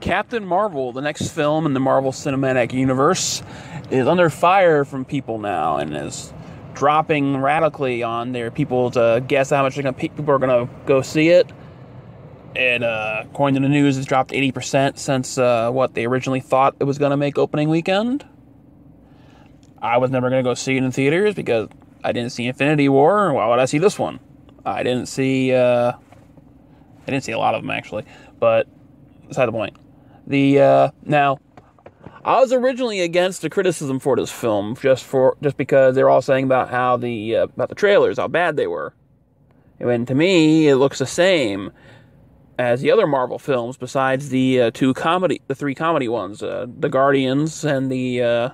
Captain Marvel, the next film in the Marvel Cinematic Universe, is under fire from people now and is dropping radically on their people to guess how much gonna, people are going to go see it. And uh, according to the news, it's dropped 80% since uh, what they originally thought it was going to make opening weekend. I was never going to go see it in theaters because I didn't see Infinity War. Why would I see this one? I didn't see. Uh, I didn't see a lot of them actually, but beside the point. The uh, now, I was originally against the criticism for this film just for just because they're all saying about how the uh, about the trailers, how bad they were. And to me, it looks the same as the other Marvel films, besides the uh, two comedy, the three comedy ones, uh, the Guardians and the uh,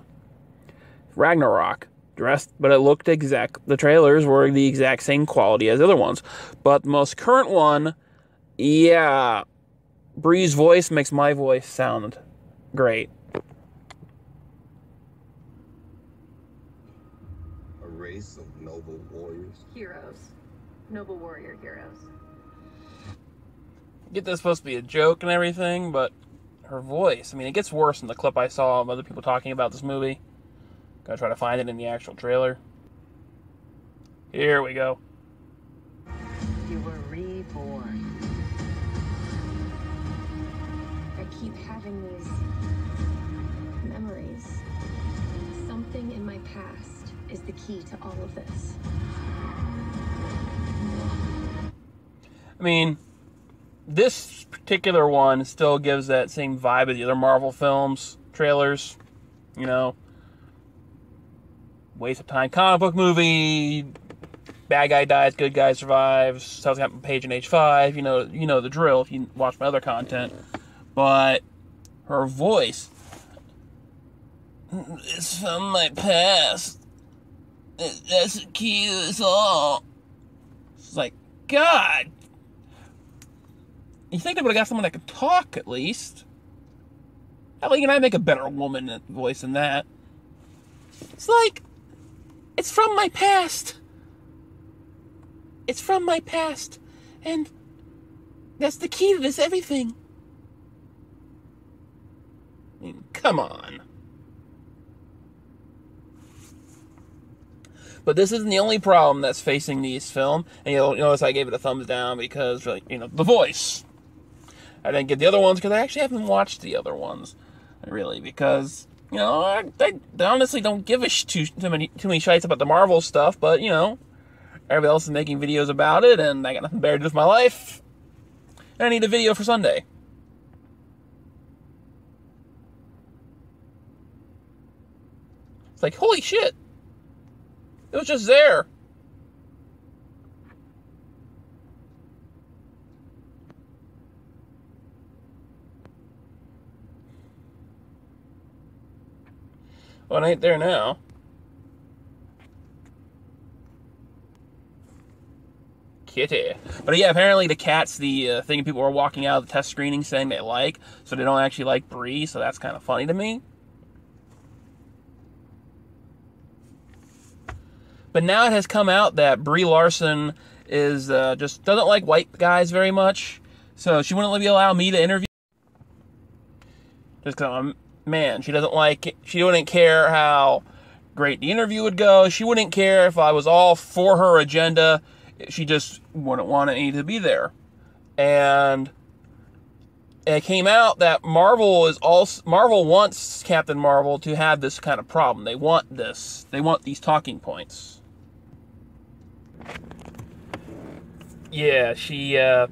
Ragnarok. Dressed, but it looked exact. The trailers were the exact same quality as the other ones, but the most current one, yeah, Brie's voice makes my voice sound great. A race of noble warriors. Heroes. Noble warrior heroes. Get this supposed to be a joke and everything, but her voice, I mean, it gets worse in the clip I saw of other people talking about this movie. Gotta try to find it in the actual trailer. Here we go. Keep having these memories. Something in my past is the key to all of this. I mean, this particular one still gives that same vibe as the other Marvel films, trailers. You know, waste of time comic book movie. Bad guy dies, good guy survives. Something happened page in H five. You know, you know the drill if you watch my other content. But her voice is from my past. That's the key to this all. It's like, God. You think they would have got someone that could talk at least? Hell, can I make a better woman voice than that? It's like, it's from my past. It's from my past. And that's the key to this everything. Mean, come on. But this isn't the only problem that's facing this film. And you'll notice I gave it a thumbs down because, you know, the voice. I didn't get the other ones because I actually haven't watched the other ones, really, because you know I honestly don't give a sh- too, too many too many shites about the Marvel stuff, but you know everybody else is making videos about it, and I got nothing better to do with my life, and I need a video for Sunday. Like holy shit, it was just there. Well, it ain't there now. Kitty. But yeah, apparently the cat's the uh, thing people are walking out of the test screening saying they like, so they don't actually like Brie, so that's kind of funny to me. But now it has come out that Brie Larson is uh, just doesn't like white guys very much, so she wouldn't let me allow me to interview. Just because I'm man, she doesn't like she wouldn't care how great the interview would go. She wouldn't care if I was all for her agenda. She just wouldn't want me to be there. And it came out that Marvel is also Marvel wants Captain Marvel to have this kind of problem. They want this. They want these talking points. Yeah, she uh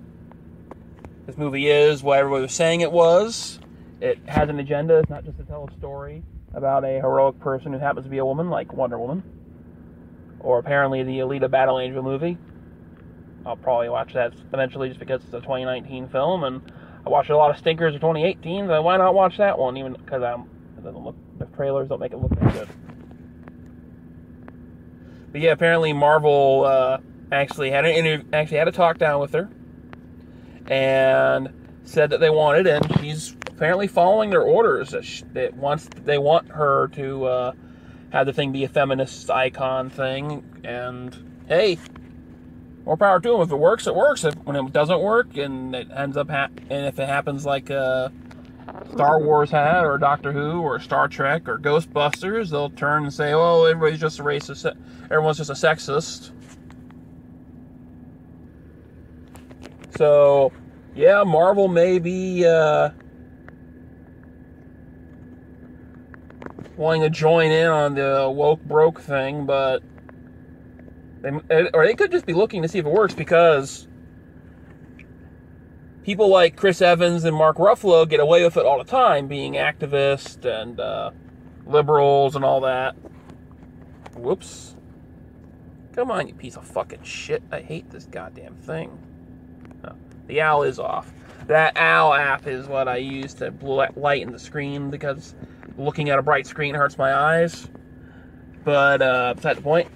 this movie is what everybody was saying it was it has an agenda. It's not just to tell a story about a heroic person who happens to be a woman, like Wonder Woman, or apparently the Alita Battle Angel movie. I'll probably watch that eventually, just because it's a 2019 film, and I watched a lot of stinkers of 2018. So why not watch that one? Even because I'm it doesn't look the trailers don't make it look that good. But yeah, apparently Marvel uh, actually had an interview, actually had a talk down with her, and said that they wanted, and she's apparently following their orders. That, she, that wants they want her to uh, have the thing be a feminist icon thing, and hey, more power to them. If it works, it works. If when it doesn't work, and it ends up ha- and if it happens like uh, Star Wars had, or Doctor Who, or Star Trek, or Ghostbusters, they'll turn and say, "Oh, everybody's just a racist. Everyone's just a sexist." So, yeah, Marvel may be uh, wanting to join in on the woke broke thing, but they, or they could just be looking to see if it works because people like Chris Evans and Mark Ruffalo get away with it all the time, being activists and uh, liberals and all that. Whoops. Come on, you piece of fucking shit. I hate this goddamn thing. The owl is off. That owl app is what I use to lighten the screen because looking at a bright screen hurts my eyes. But uh, beside the point.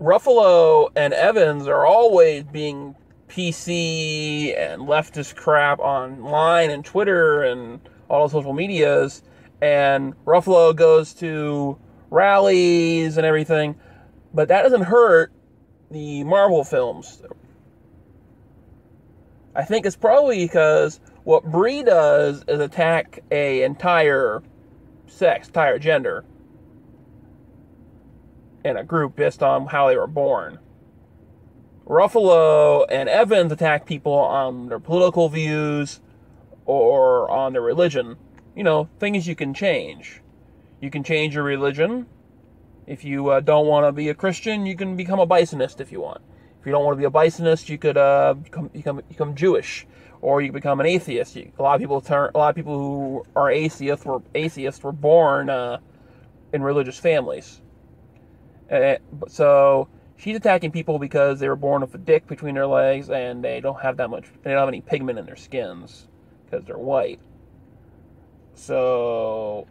Ruffalo and Evans are always being PC and leftist crap online and Twitter and all the social medias. And Ruffalo goes to rallies and everything. But that doesn't hurt the Marvel films. I think it's probably because what Brie does is attack a entire sex, entire gender, in a group based on how they were born. Ruffalo and Evans attack people on their political views or on their religion. You know, things you can change. You can change your religion. If you uh, don't want to be a Christian, you can become a Bisonist if you want. If you don't want to be a Bisonist, you could uh, become, become become Jewish, or you become an atheist. You, a lot of people turn. A lot of people who are atheists were atheists were born uh, in religious families. Uh, so she's attacking people because they were born with a dick between their legs and they don't have that much. They don't have any pigment in their skins because they're white. So,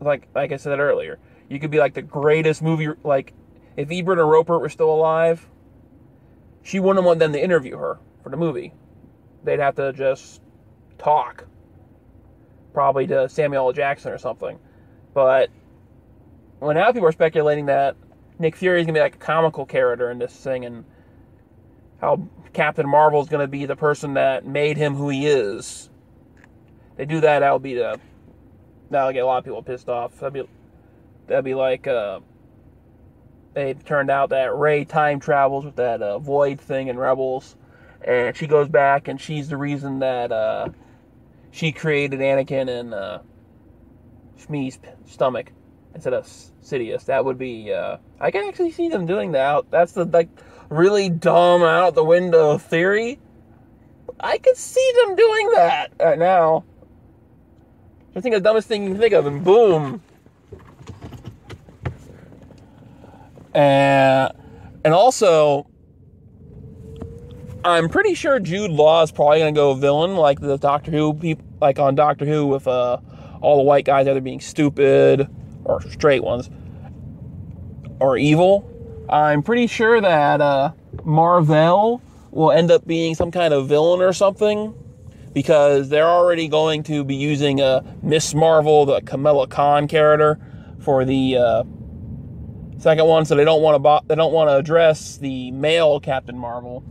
like like I said earlier, you could be like the greatest movie. Like if Ebert or Roeper were still alive, she wouldn't want them to interview her for the movie. They'd have to just talk, probably to Samuel L. Jackson or something. But well, now people are speculating that Nick Fury is gonna be like a comical character in this thing, and how Captain Marvel is gonna be the person that made him who he is. They do that, that'll be the that'll get a lot of people pissed off. That'd be that'd be like uh, it turned out that Rey time travels with that uh, void thing in Rebels, and she goes back and she's the reason that uh, she created Anakin in uh, Shmi's stomach instead of Sidious. That would be. Uh, I can actually see them doing that. That's the like really dumb out the window theory. I could see them doing that right now. I think the dumbest thing you can think of, and boom, And and also, I'm pretty sure Jude Law is probably gonna go villain, like the Doctor Who people, like on Doctor Who with uh, all the white guys either being stupid or straight ones or evil. I'm pretty sure that uh, Mar-Vell will end up being some kind of villain or something because they're already going to be using uh, Miss Marvel, the Kamala Khan character, for the uh, Second one, so they don't want to bo- they don't want to address the male Captain Marvel.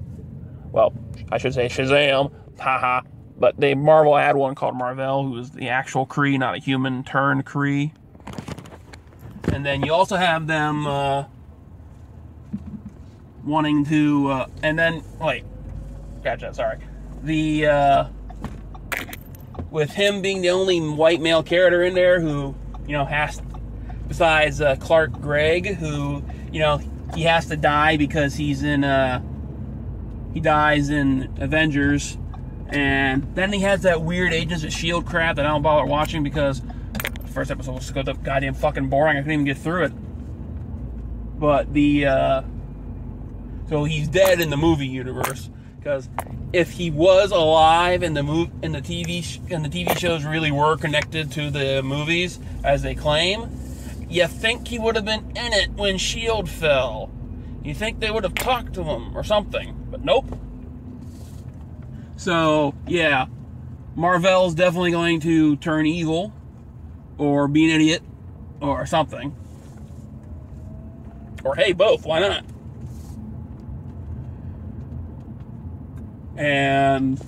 Well, I should say Shazam, haha. But they Marvel had one called Mar-Vell, who is the actual Kree, not a human turned Kree. And then you also have them uh, wanting to, uh, and then wait, gotcha. Sorry, the uh, with him being the only white male character in there who you know has besides uh, Clark Gregg, who you know he has to die because he's in uh, he dies in Avengers, and then he has that weird Agents of Shield crap that I don't bother watching because the first episode was so goddamn fucking boring. I couldn't even get through it. But the uh, so he's dead in the movie universe because if he was alive and the move in the TV and the TV shows really were connected to the movies as they claim, you think he would have been in it when S.H.I.E.L.D. fell. You think they would have talked to him or something, but nope. So, yeah, Mar-Vell's definitely going to turn evil or be an idiot or something. Or hey, both, why not? And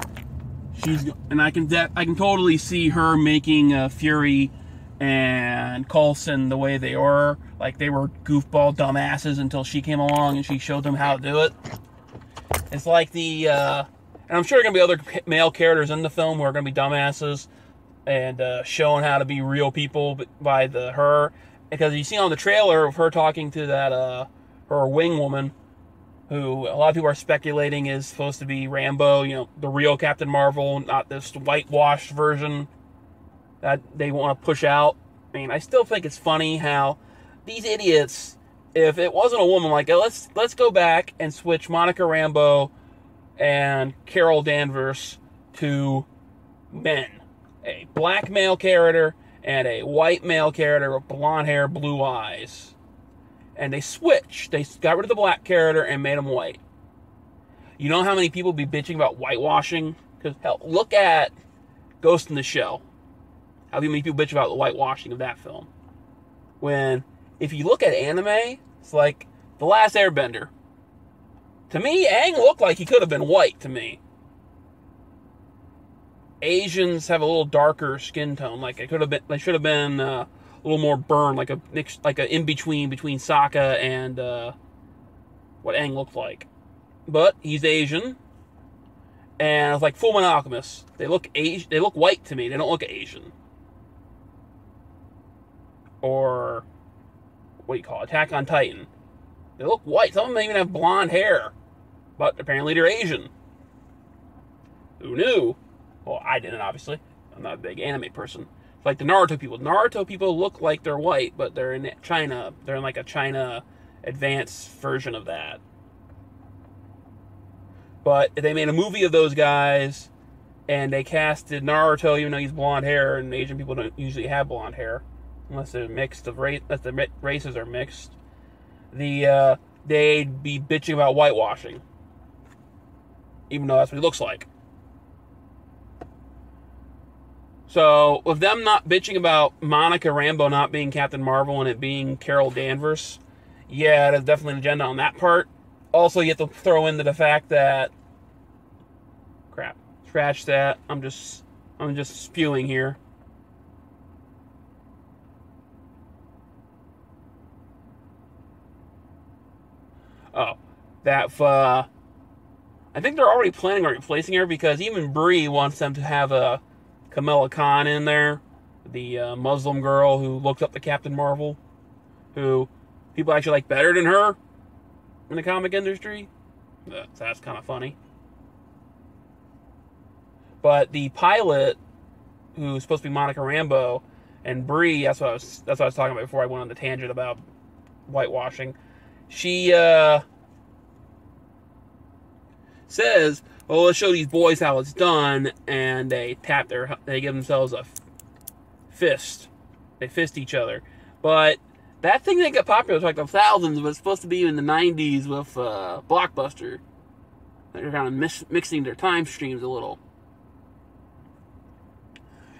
she's and I can I can totally see her making uh, Fury and Coulson the way they were. Like they were goofball dumbasses until she came along and she showed them how to do it. It's like the, uh, and I'm sure there are gonna be other male characters in the film who are gonna be dumbasses and uh, showing how to be real people by the her because you see on the trailer of her talking to that uh, her wing woman who a lot of people are speculating is supposed to be Rambeau, you know, the real Captain Marvel, not this whitewashed version that they want to push out. I mean, I still think it's funny how these idiots, if it wasn't a woman, like uh, let's let's go back and switch Monica Rambeau and Carol Danvers to men, a black male character and a white male character with blonde hair, blue eyes and they switched. They got rid of the black character and made him white. You know how many people be bitching about whitewashing? Because hell, look at Ghost in the Shell. How many people bitch about the whitewashing of that film? When if you look at anime, it's like the Last Airbender. To me, Aang looked like he could have been white. To me, Asians have a little darker skin tone. Like it could have been. They should have been. Uh, a little more burn, like a like a in between between Sokka and uh, what Aang looked like. But he's Asian, and it's like Fullmetal Alchemist. They look Asian. They look white to me. They don't look Asian. Or what do you call it? Attack on Titan? They look white. Some of them even have blonde hair, but apparently they're Asian. Who knew? Well, I didn't, obviously. I'm not a big anime person like the Naruto people. Naruto people look like they're white, but they're in China. They're in like a China advanced version of that. But they made a movie of those guys, and they casted Naruto, even though he's blonde hair, and Asian people don't usually have blonde hair, unless they're mixed of race, unless the races are mixed. The uh, they'd be bitching about whitewashing, even though that's what he looks like. So, with them not bitching about Monica Rambeau not being Captain Marvel and it being Carol Danvers, yeah, there's definitely an agenda on that part. Also, you have to throw into the fact that crap, scratch that. I'm just I'm just spewing here. Oh, that uh, I think they're already planning on replacing her because even Brie wants them to have a Kamala Khan in there, the uh, Muslim girl who looked up to Captain Marvel, who people actually like better than her in the comic industry. That's, that's kind of funny. But the pilot, who's supposed to be Monica Rambeau, and Brie, that's what I was that's what I was talking about before I went on the tangent about whitewashing. She uh, says well, let's show these boys how it's done, and they tap their, they give themselves a fist. They fist each other. But that thing didn't get popular. It's like the thousands, it's supposed to be in the 90s with uh, Blockbuster. They're kind of mix, mixing their time streams a little.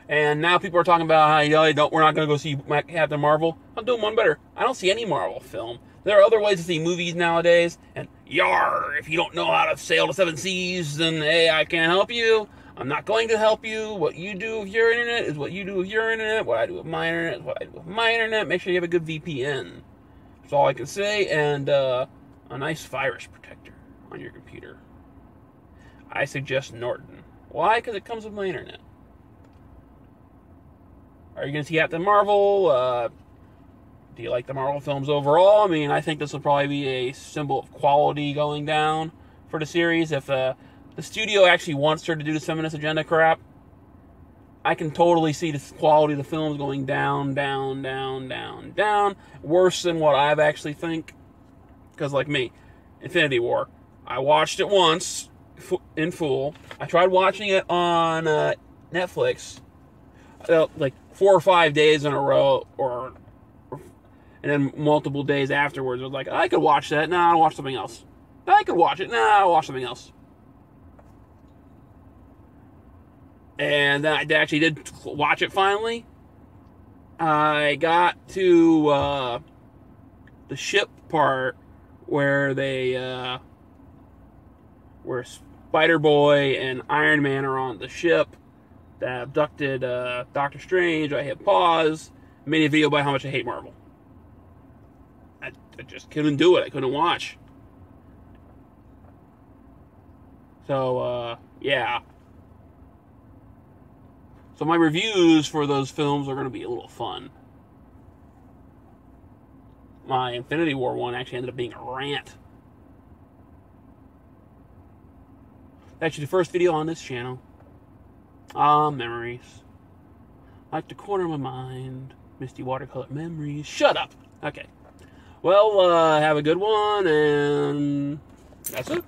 And now people are talking about how you know, don't, we're not going to go see Captain Marvel. I'm doing one better. I don't see any Marvel film. There are other ways to see movies nowadays, and yar, if you don't know how to sail the seven seas, then hey, I can't help you. I'm not going to help you. What you do with your internet is what you do with your internet. What I do with my internet is what I do with my internet. Make sure you have a good VPN. That's all I can say, and uh, a nice virus protector on your computer. I suggest Norton. Why? Because it comes with my internet. Are you going to see Captain Marvel? Uh, do you like the Marvel films overall? I mean, I think this will probably be a symbol of quality going down for the series. If uh, the studio actually wants her to do this feminist agenda crap, I can totally see the quality of the films going down, down, down, down, down. Worse than what I've actually think. Because, like me, Infinity War, I watched it once in full. I tried watching it on uh, Netflix, uh, like four or five days in a row, or and then multiple days afterwards, I was like, I could watch that. Nah, I'll watch something else. I could watch it. Nah, I'll watch something else. And then I actually did watch it finally. I got to uh, the ship part where they uh, where Spider Boy and Iron Man are on the ship that abducted uh, Doctor Strange. I hit pause, made a video about how much I hate Marvel. I, just couldn't do it. I couldn't watch. So, uh, yeah. So my reviews for those films are going to be a little fun. My Infinity War one actually ended up being a rant. Actually, the first video on this channel. Ah, memories. Like the corner of my mind. Misty watercolor memories. Shut up! Okay. Well, uh, have a good one, and that's it.